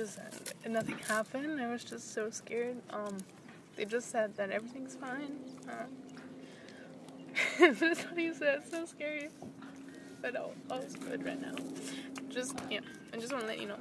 just and nothing happened. I was just so scared. Um, they just said that everything's fine. Uh, that's what he said. So scary. But all, is good right now. Just yeah. I just want to let you know.